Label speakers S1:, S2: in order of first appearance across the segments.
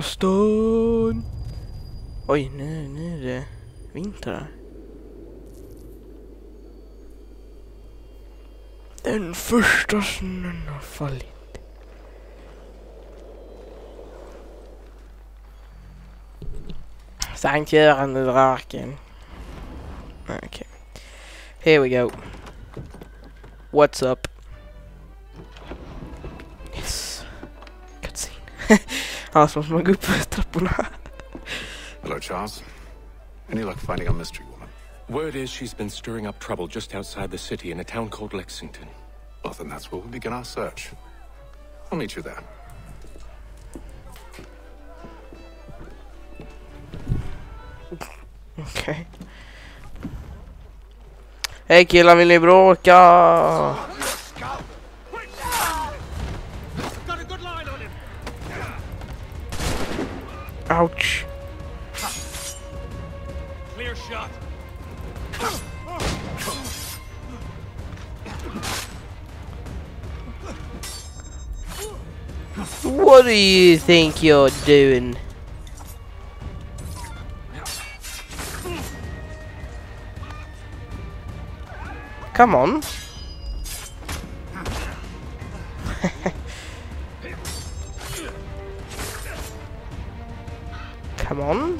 S1: Boston! Oj, nu, nu är det vinter här. Den första snön har fallit. Sankt Göran och draken. Okay. Here we go. What's up? Annars måste man gå upp för trapporna.
S2: Hello, Charles. Any luck finding a mystery woman?
S3: Word is she's been stirring up trouble just outside the city in a town called Lexington.
S2: Well, then that's where we'll begin our search. I'll meet you there.
S1: Okej. Hej killar, vill ni bråka? Ouch.
S3: Clear shot.
S1: What do you think you're doing? Come on. Come on.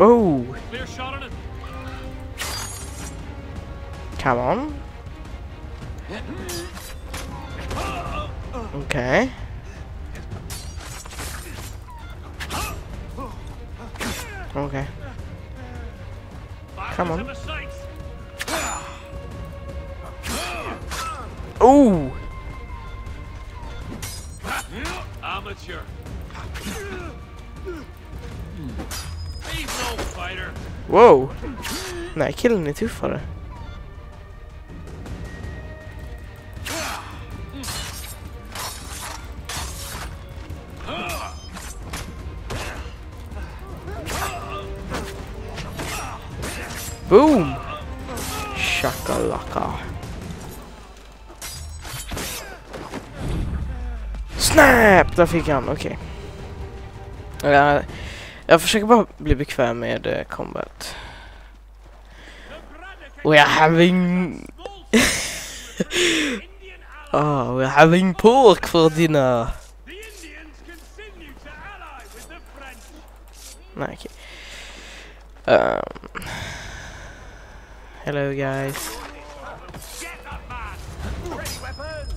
S1: Oh,
S3: Clear shot on it.
S1: come on. Okay. Okay. Come on. Ooh.
S3: Fighter.
S1: Wow. Den här killen är tuffare. Boom! Shakalaka. Snap! Där fick han, okej. Jag, jag försöker bara bli bekväm med uh, combat. We are having... oh, we're having pork for dinner. Okej. Um, hello guys.
S3: Weapons.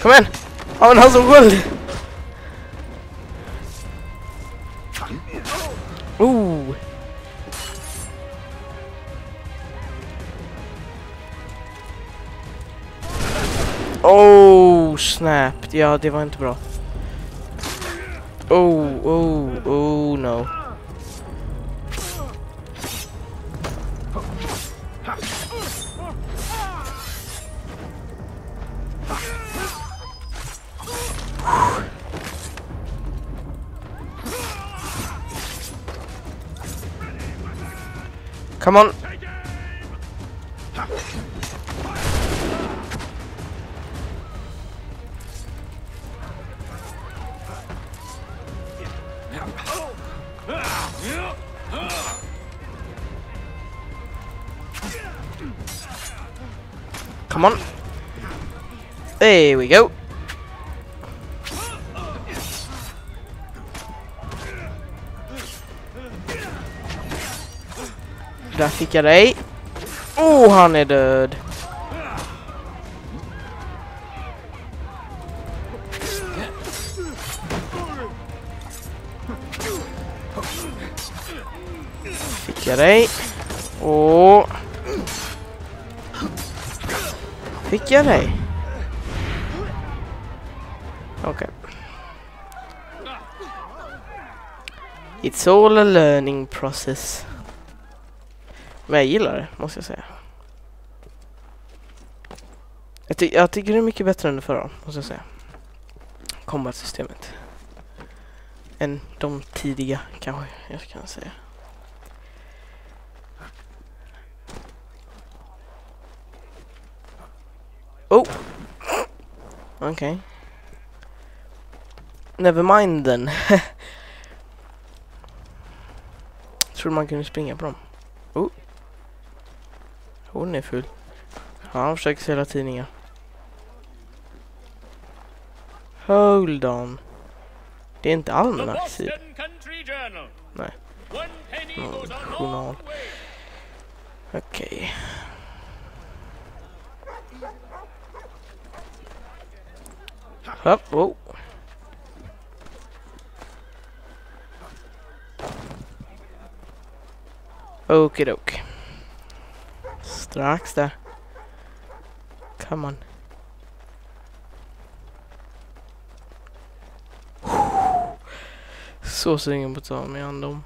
S1: Kom igen! Använd han! Ooh! Oh, oh snap. Ja, det var inte bra. Oh, oh, oh no. Come on. Come on. There we go. Där fick jag dig. Oh, han är död. Fick jag dig. Och... Fick jag dig? Okej. It's all a learning process. Men jag gillar det, måste jag säga. Jag, ty jag tycker det är mycket bättre än det förra, måste jag säga. Combat-systemet. Än de tidiga, kanske jag kan säga. Oh! Okej. Okay. Nevermind then. Tror man kunde springa på dem. Oh. Hon är full. Ja, han försöker sälja tidningar. Hold on. Det är inte
S4: The
S1: almanacks
S4: Boston Country Journal.
S1: Nej.
S4: One penny
S1: Mm,
S4: goes a
S1: journal.
S4: long way.
S1: Okej. Hopp, oh. Okidok. Strax där. Come on. Så sugen på att ta mig an dem.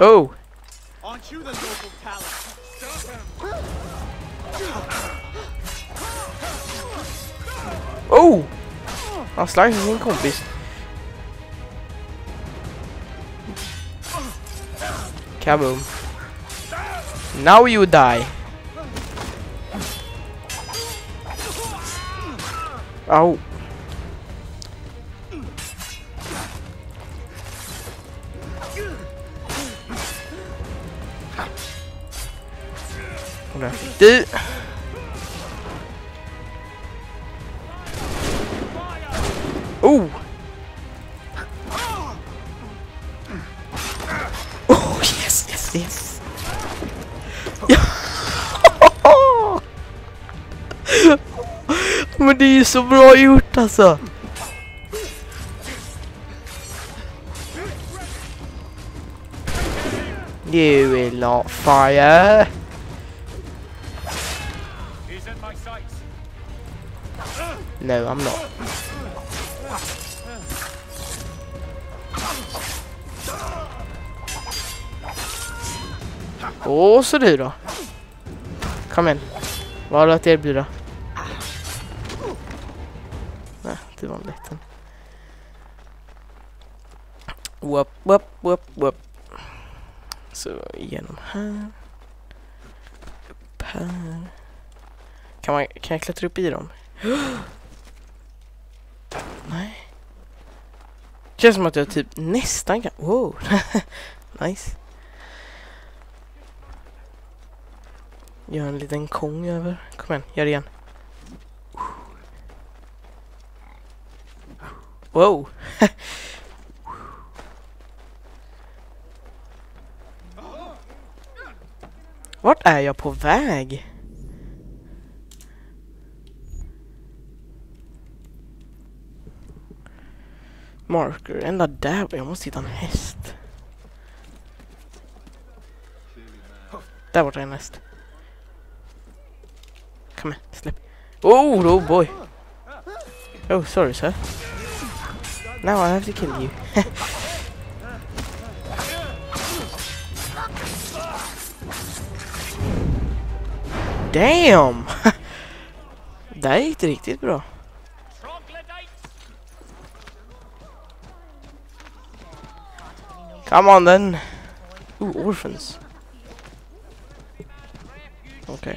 S1: Oh!
S5: Aren't you the local talent?
S1: Oh! Han slicear sin kompis. Kaboom. Now you die. Au. Och så bra gjort alltså! You will not fire!
S4: He's in my sights.
S1: No, I'm not. Och så du då. Kom igen. Vad har du att erbjuda? Till det Wop, wop, wop, wop. Så igenom här. Upp här. Kan, man, kan jag klättra upp i dem? Nej. Känns som att jag typ nästan kan... Wow. nice. Gör en liten kong över. Kom igen, gör det igen. Wow. Vart är jag på väg? Marker, ända där. Jag måste hitta en häst. Där borta är en häst. Kom här, släpp. Oh, oh boy. Oh, sorry sir. Now I have to kill you. Damn! Där gick det riktigt bra. Come on then. Ooh, orphans. Okay.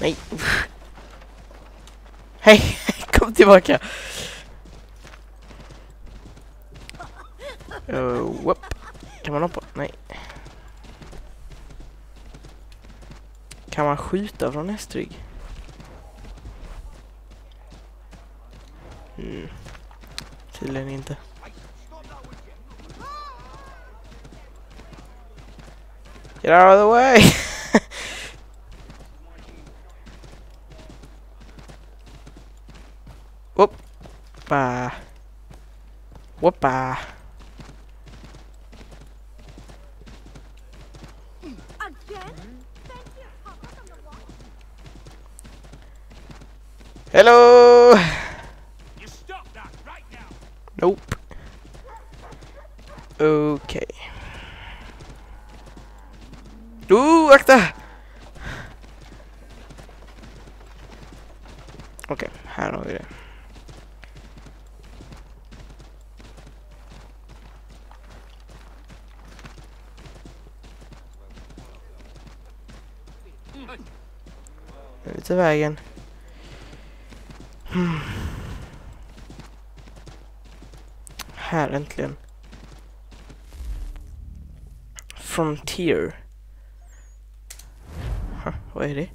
S1: Nej. Hej, kom tillbaka. Uh, whoop. Kan man hoppa? Nej. Kan man skjuta från hästrygg? Mm. Tydligen inte. Get out of the way! Whoopa. Hello!
S4: Right.
S1: Nope. Okay. Du, akta! Okej, här har vi Ut vägen. Hmm. Här äntligen. Frontier. Huh, vad är det?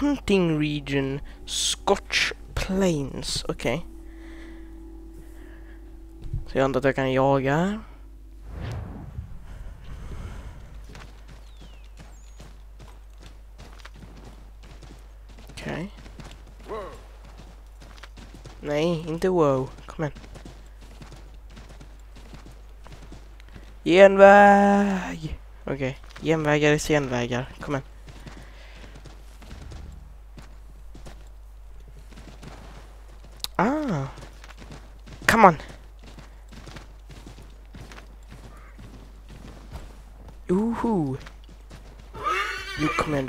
S1: Hunting region Scotch Plains. Okej. Så jag antar att jag kan jaga. Okej. Nej, inte wow. Kom igen. Genväg! Okej, genvägar är senvägar. Kom igen. Ah! Come on!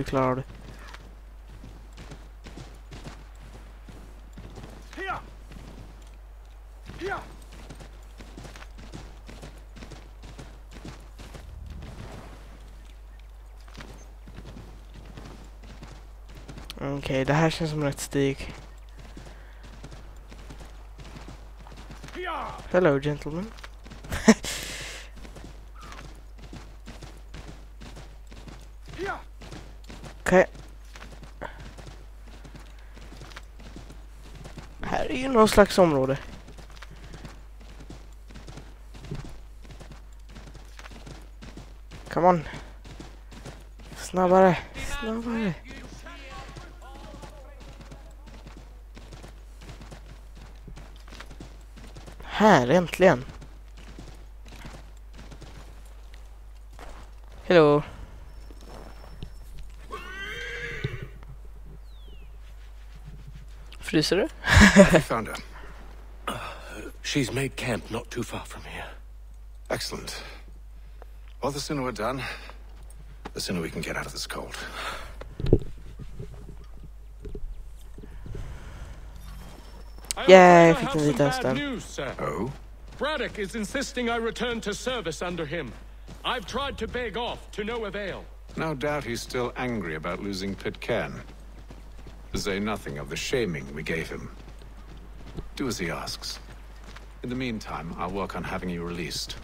S1: Jo, kom igen, du klarar det.
S5: Here! Here!
S1: Okej, det här känns som rätt stig. Hello, gentlemen. Okej. Här är ju någon slags område. Come on. Snabbare, snabbare. Här, äntligen. Hello. Fryser du?
S2: You found her.
S3: She's made camp not too far from here.
S2: Excellent. Well, the sooner we're done, the sooner we can get out of this cold.
S4: I
S1: Yay,
S4: I
S1: fick
S4: have
S1: en
S4: some
S1: vit
S4: bad news, sir.
S2: Oh?
S4: Braddock is insisting I return to service under him. I've tried to beg off, to no avail.
S2: No doubt he's still angry about losing Pitcairn. To say nothing of the shaming we gave him. Do as he asks. In the meantime, I'll work on having you released.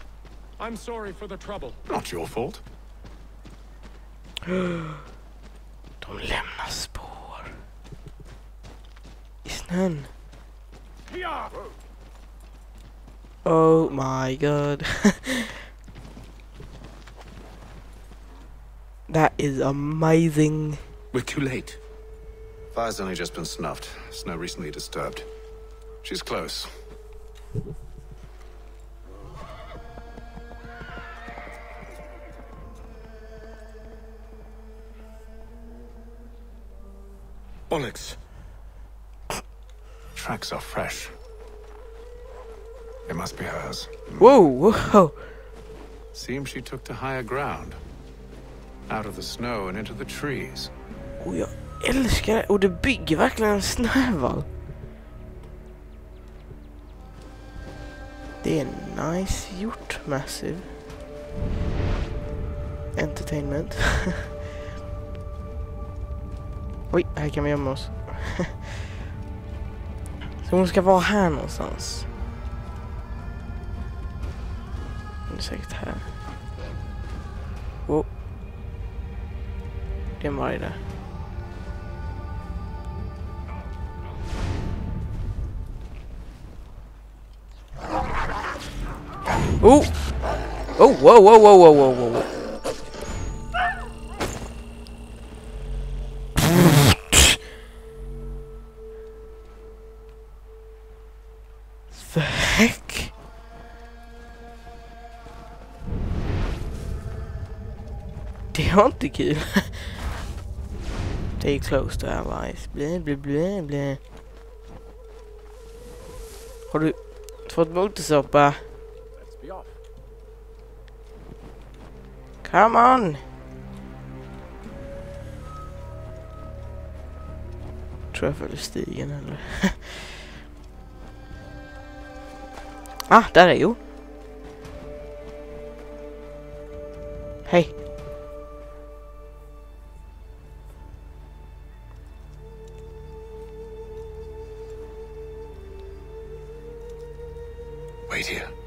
S4: I'm sorry for the trouble.
S2: Not your fault.
S1: De lämnar spår. I snön.
S5: Here!
S1: Oh my god. that is amazing.
S3: We're too late.
S2: Fire's only just been snuffed. Snow recently disturbed. She's close.
S3: Onyx,
S2: Tracks are fresh. It must be hers.
S1: Whoa, whoa.
S2: Seems she took to higher ground. Out of the snow and into the trees.
S1: Jag älskar det. Och det bygger verkligen en snöval. Det är nice gjort, Massive. Entertainment. Oj, här kan vi gömma oss. Så hon ska vara här någonstans. Hon är säkert här. Oh. Det är en varg där. Oh! Oh, whoa, whoa, whoa, whoa, whoa, whoa, whoa. The heck? Det var inte kul. Stay close to allies. Blä, blä, blä, blä. Har du fått motorsoppa?
S5: Let's be off.
S1: Come on! Jag stigen eller? Ah, där är jo. Hej.
S3: Wait here.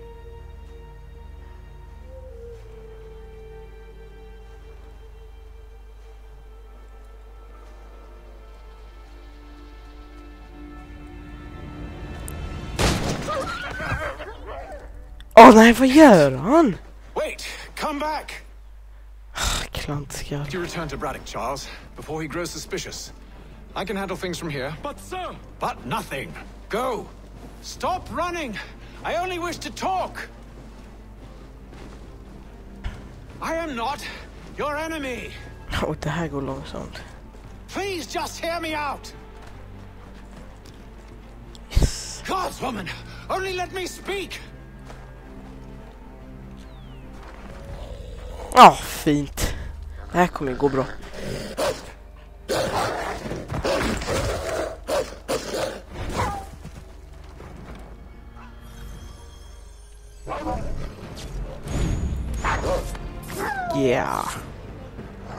S1: Nej, vad gör han?
S2: Wait! Come back!
S1: Ah, Klantskall.
S2: You return to Braddock, Charles, before he grows suspicious. I can handle things from here.
S4: But sir!
S2: But nothing. Go! Stop running! I only wish to talk! I am not your enemy!
S1: Och det här går långsamt.
S2: Please just hear me out!
S1: Yes.
S2: Gods, woman! Only let me speak!
S1: Ja, fint. Det här kommer ju gå bra. Yeah.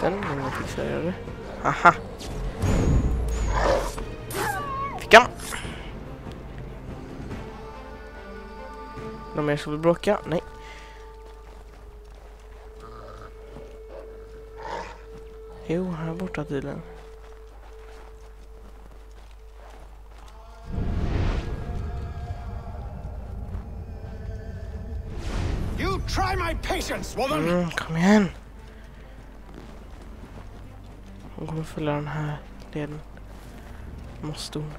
S1: Den gången fixar jag det. Aha. Fick han. Någon mer som vill bråka? Nej. Jo, här borta tydligen.
S2: You try my patience, woman!
S1: Mm, kom igen. Hon kommer följa den här leden. Måste hon.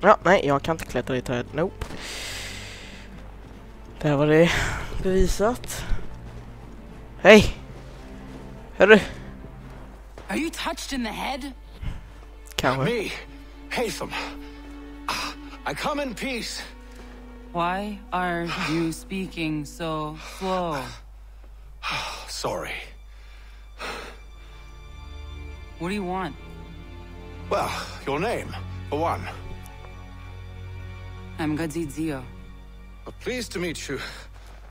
S1: Ja, nej, jag kan inte klättra i träd. Nope. Där var det bevisat. Hej! Hörru,
S6: Are you touched in the head?
S1: kanske.
S2: Me, Haytham. I come in peace.
S6: Why are you speaking so slow?
S2: Sorry.
S6: What do you want?
S2: Well, your name, for one.
S6: I'm Gadzid Zio.
S2: Uh, Pleased to meet you.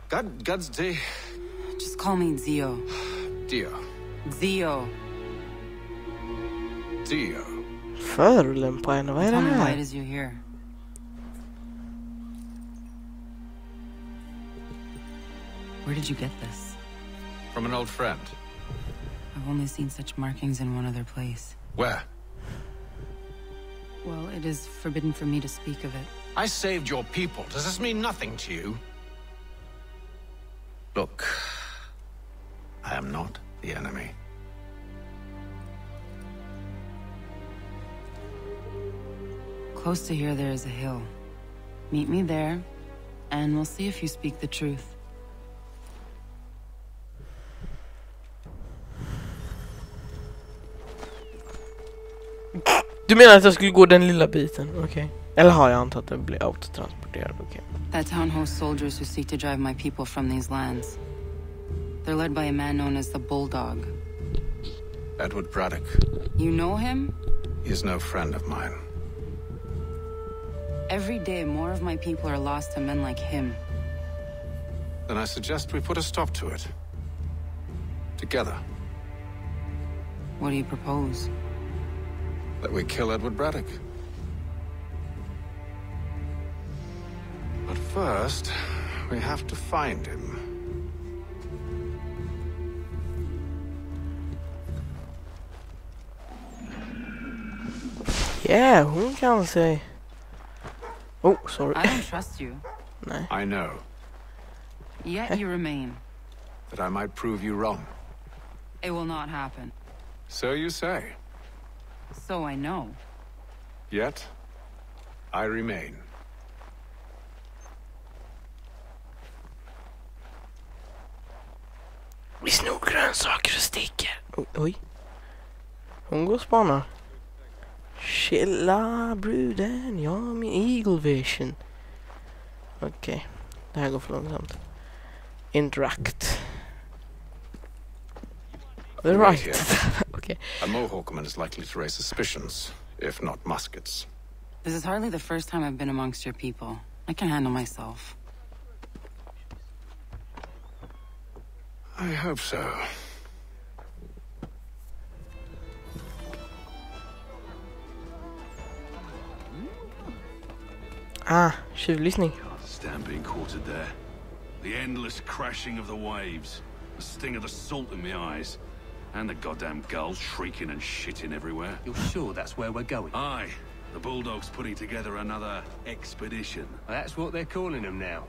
S2: God, God's day,
S6: Just call me Ziio.
S2: Dio.
S6: Zio.
S2: Dio.
S1: Förolämpa henne, vad är det
S6: why it
S1: här?
S6: is you're here. Where did you get this?
S2: From an old friend.
S6: I've only seen such markings in one other place.
S2: Where?
S6: Well, it is forbidden for me to speak of it.
S2: I saved your people. Does this mean nothing to you? Look, I am not the enemy.
S6: Close to here, there is a hill. Meet me there, and we'll see if you speak the truth.
S1: Du menar att jag skulle gå den lilla biten? Okej. Eller har jag antat att den blir autotransporterad? Okej.
S6: That town hosts soldiers who seek to drive my people from these lands. They're led by a man known as the Bulldog.
S2: Edward Braddock.
S6: You know him?
S2: He is no friend of mine.
S6: Every day, more of my people are lost to men like him.
S2: Then I suggest we put a stop to it. Together.
S6: What do you propose?
S2: That we kill Edward Braddock. But first, we have to find him.
S1: Yeah, hon kan say? Oh, sorry.
S6: I don't trust you,
S1: Nej.
S2: I know
S6: yet you remain.
S2: that I might prove you wrong.
S6: It will not happen.
S2: So you say.
S6: So I know.
S2: Yet, I remain.
S1: Vi snor grönsaker och sticker. Oj, oj. Hon går och spanar. Chilla bruden, jag har min eagle vision. Okej, det här går för långsamt. Interact. The
S2: Right
S1: right.
S2: here.
S1: Okej. Okej.
S2: A Mohawkman is likely to raise suspicions, if not muskets.
S6: This is hardly the first time I've been amongst your people. I can handle myself.
S2: I hope so.
S1: Ah, tjuvlyssning.
S7: Stand being quartered there. The endless crashing of the waves. The sting of the salt in my eyes. And the goddamn gulls shrieking and shitting everywhere.
S8: You're sure that's where we're going?
S7: Aye. The Bulldog's putting together another expedition.
S8: That's what they're calling them now.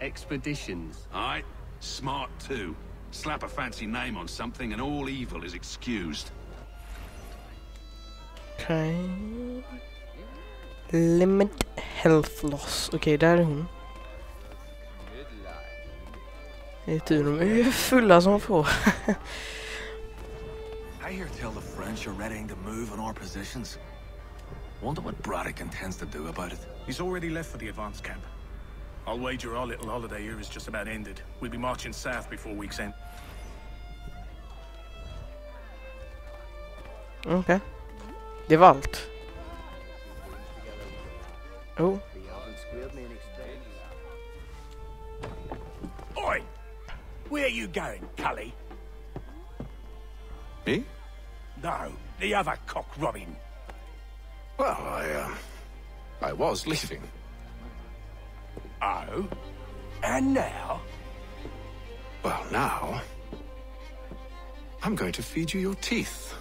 S8: Expeditions.
S7: Aye. Smart too. Slap a fancy name on something and all evil is excused.
S1: Okej. Limit health loss. Okej, där är hon. Det är tur, de är fulla som få.
S9: I hear tell the French are readying to move on our positions. Wonder what Braddock intends to do about it.
S5: He's already left for the advance camp. I'll wager our little holiday here is just about ended. We'll be marching south before week's end.
S1: Okay. Det var allt. Oh.
S9: Oi! Where are you going, Cully?
S2: Me?
S9: No, the other cock Robin.
S2: Well, I, um... I was leaving.
S9: Oh? And now?
S2: Well, now... I'm going to feed you your teeth.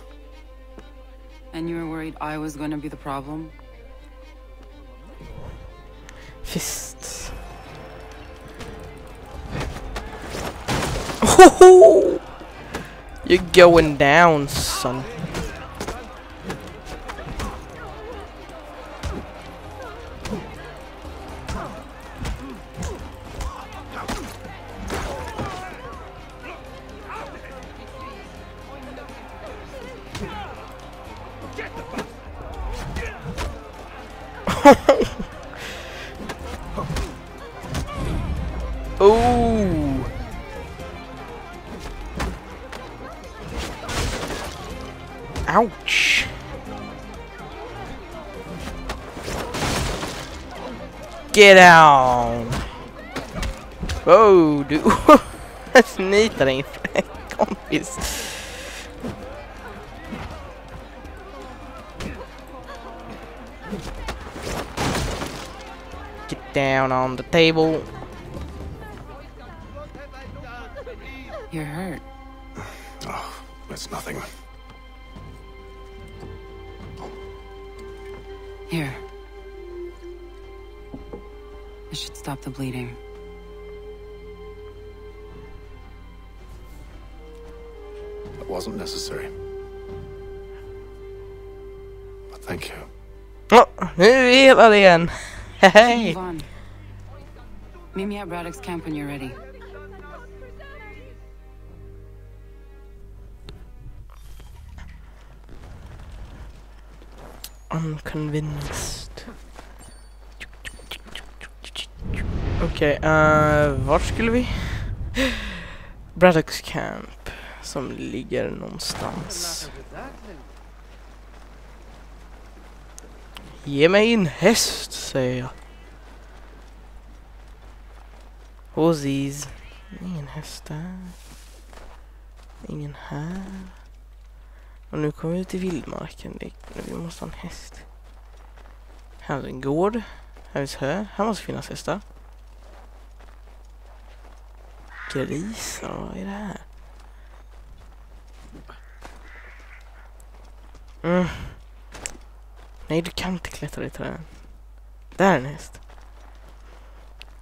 S6: And you were worried I was going to be the problem?
S1: Fist. Oh, You're going down, son. Get down. Wow, du snitar dig kompis. Get down on the table.
S6: You're hurt.
S2: Oh, that's nothing.
S6: Here. This should stop the bleeding.
S2: That wasn't necessary. But thank you.
S1: Oh, nu är vi hela det igen. Hej!
S6: Move. Meet me at Braddock's camp when you're ready.
S1: Unconvinced. Okej, okay, vart skulle vi? Braddocks Camp. Som ligger någonstans. Ge mig en häst, säger jag. Horsies. Ingen häst där. Ingen här. Och nu kommer vi till vildmarken. Vi måste ha en häst. Här är en gård. Här finns hö. Här måste finnas hästar. Grisar, vad är det här? Mm. Nej, du kan inte klättra i träden. Där är en häst.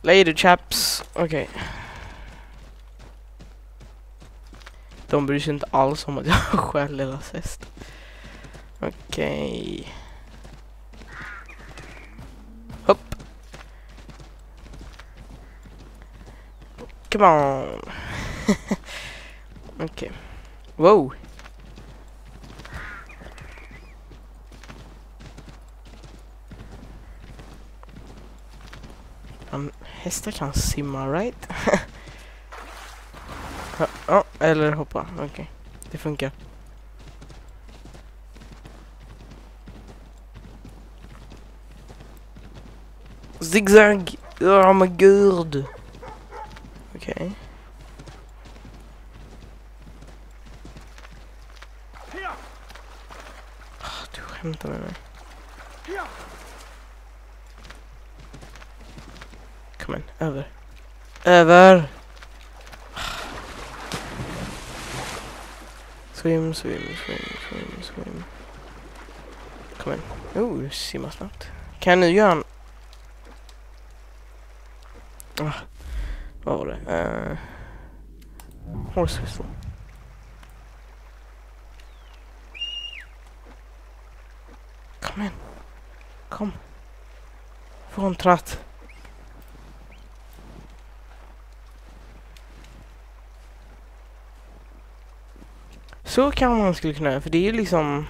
S1: Later chaps. Okej. Okay. De bryr sig inte alls om att jag stjäl deras häst. Okej. Okay. Come on. ok. Wow. Um, hästar kan simma, right? Ja, ah, oh, eller hoppa. Okay. det funkar. Zigzag! Oh my god! Med mig. Kom igen, över. Över! Swim, swim, swim, swim, swim. Kom igen. Oh, snabbt. Kan jag nu göra en... Uh, horse whistle. Kom igen. Kom. Få en tratt. Så kan man skulle kunna göra, för det är ju liksom...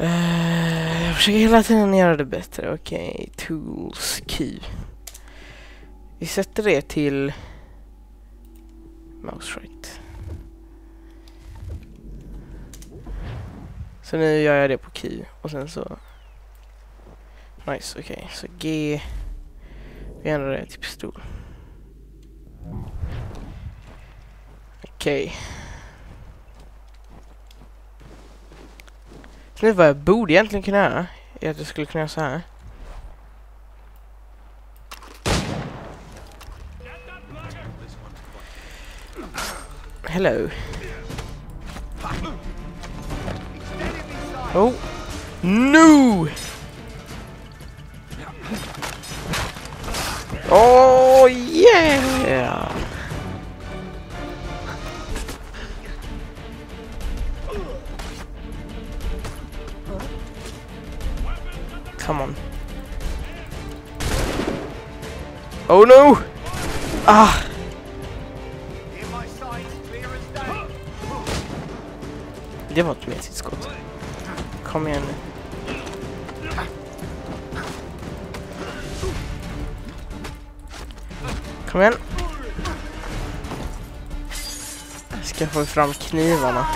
S1: Uh, jag försöker hela tiden göra det bättre. Okej, tools, Q. Vi sätter det till mouse right. Så nu gör jag det på Q och sen så... Nice, okej. Så G... Vi ändrar det till pistol. Okej. Så nu vad jag borde egentligen kunna göra är att jag skulle kunna göra så här. Hello. Oh. No! Oh yeah! Come on. Oh no! Ah! Det var ett mesigt skott. Kom igen nu. Kom igen. Ska få fram knivarna.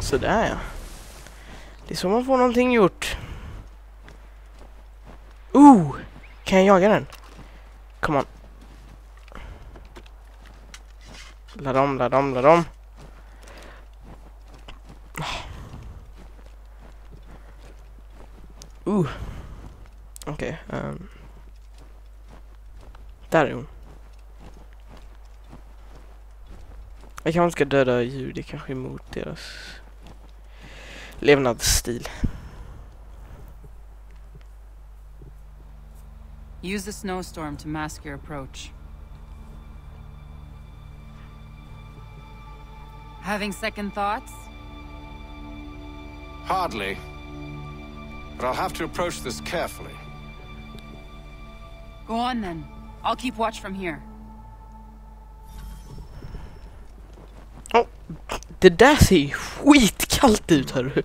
S1: Sådär ja. Det är så man får någonting gjort. Oh! Kan jag jaga den? Come on. Om, ladda om, ladda om. Uh. Okej. Okay, um. Där är. Jag kanske ska döda djur, det kanske är deras levnadsstil.
S6: Use the snowstorm to mask your approach. Having second thoughts?
S2: Hardly. But I'll have to approach this carefully.
S6: Go on then. I'll keep watch from here.
S1: Oh, det där ser ju skitkallt ut hörru.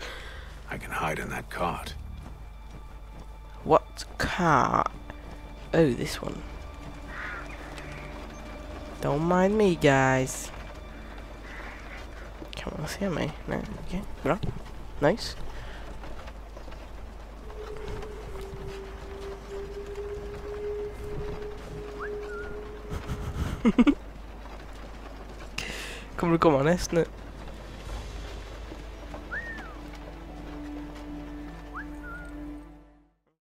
S2: I can hide in that cart.
S1: What car? Oh, this one. Don't mind me guys. Kan man se mig? Nej, okej. Okay. Bra. Nice. Kommer du komma näst nu?